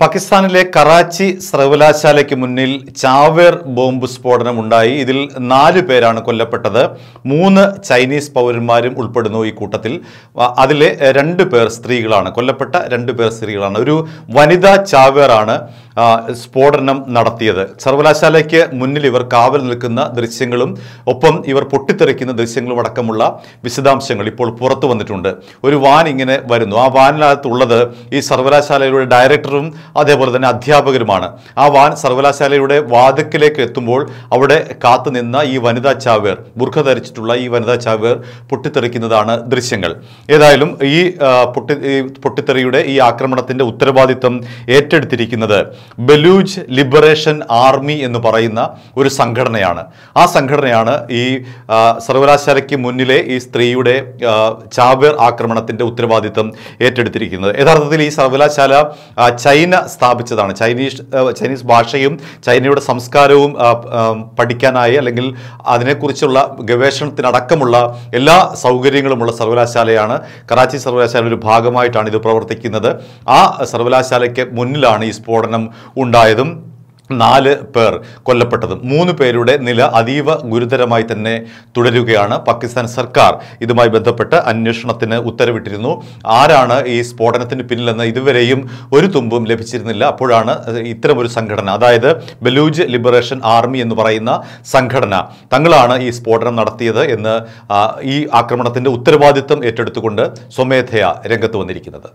പാകിസ്ഥാനിലെ കറാച്ചി സർവകലാശാലയ്ക്ക് മുന്നിൽ ചാവേർ ബോംബ് സ്ഫോടനം ഉണ്ടായി. ഇതിൽ നാല് പേരാണ് കൊല്ലപ്പെട്ടത്. മൂന്ന് ചൈനീസ് പൗരന്മാരും ഉൾപ്പെടുന്നു ഈ കൂട്ടത്തിൽ. അതിലെ രണ്ട് പേർ സ്ത്രീകളാണ്. കൊല്ലപ്പെട്ട രണ്ട് പേർ സ്ത്രീകളാണ്. ഒരു വനിതാ ചാവേറാണ് സ്ഫോടനം നടത്തിയത്. സർവകലാശാലയ്ക്ക് മുന്നിൽ ഇവർ കാവൽ നിൽക്കുന്ന ദൃശ്യങ്ങളും ഒപ്പം ഇവർ പൊട്ടിത്തെറിക്കുന്ന ദൃശ്യങ്ങളും അടക്കമുള്ള വിശദാംശങ്ങൾ ഇപ്പോൾ പുറത്തു വന്നിട്ടുണ്ട്. ഒരു വാൻ ഇങ്ങനെ വരുന്നു. ആ വാനിനകത്തുള്ളത് ഈ സർവകലാശാലയുടെ ഡയറക്ടറും അതേപോലെ തന്നെ അധ്യാപകരുമാണ്. ആ വാൻ സർവകലാശാലയുടെ വാതിക്കലേക്ക് എത്തുമ്പോൾ അവിടെ കാത്തുനിന്ന ഈ വനിതാ ചാവേർ ബുർഖ ധരിച്ചിട്ടുള്ള ഈ വനിതാ ചാവേർ പൊട്ടിത്തെറിക്കുന്നതാണ് ദൃശ്യങ്ങൾ. ഏതായാലും ഈ പൊട്ടി പൊട്ടിത്തെറിയുടെ ഈ ആക്രമണത്തിന്റെ ഉത്തരവാദിത്വം ഏറ്റെടുത്തിരിക്കുന്നത് ബലൂജ് ലിബറേഷൻ ആർമി എന്ന് പറയുന്ന ഒരു സംഘടനയാണ്. ആ സംഘടനയാണ് ഈ സർവകലാശാലയ്ക്ക് മുന്നിലെ ഈ സ്ത്രീയുടെ ചാവേർ ആക്രമണത്തിന്റെ ഉത്തരവാദിത്വം ഏറ്റെടുത്തിരിക്കുന്നത്. യഥാർത്ഥത്തിൽ ഈ സർവകലാശാല ചൈന സ്ഥാപിച്ചതാണ്. ചൈനീസ് ചൈനീസ് ഭാഷയും ചൈനയുടെ സംസ്കാരവും പഠിക്കാനായി അല്ലെങ്കിൽ അതിനെക്കുറിച്ചുള്ള ഗവേഷണത്തിനടക്കമുള്ള എല്ലാ സൗകര്യങ്ങളുമുള്ള സർവകലാശാലയാണ് കറാച്ചി സർവകലാശാല ഒരു ഭാഗമായിട്ടാണ് ഇത് പ്രവർത്തിക്കുന്നത്. ആ സർവകലാശാലയ്ക്ക് മുന്നിലാണ് ഈ സ്ഫോടനം ഉണ്ടായതും നാല് പേർ കൊല്ലപ്പെട്ടതും. മൂന്ന് പേരുടെ നില അതീവ ഗുരുതരമായി തന്നെ തുടരുകയാണ് പാകിസ്ഥാൻ സർക്കാർ. ഇതുമായി ബന്ധപ്പെട്ട് അന്വേഷണത്തിന് ഉത്തരവിട്ടിരുന്നു. ആരാണ് ഈ സ്ഫോടനത്തിന് പിന്നിലെന്ന് ഇതുവരെയും ഒരു തുമ്പും ലഭിച്ചിരുന്നില്ല. അപ്പോഴാണ് ഇത്തരമൊരു സംഘടന അതായത് ബലൂജ് ലിബറേഷൻ ആർമി എന്ന് പറയുന്ന സംഘടന തങ്ങളാണ് ഈ സ്ഫോടനം നടത്തിയത് എന്ന് ഈ ആക്രമണത്തിന്റെ ഉത്തരവാദിത്വം ഏറ്റെടുത്തുകൊണ്ട് സ്വമേധയാ രംഗത്ത് വന്നിരിക്കുന്നത്.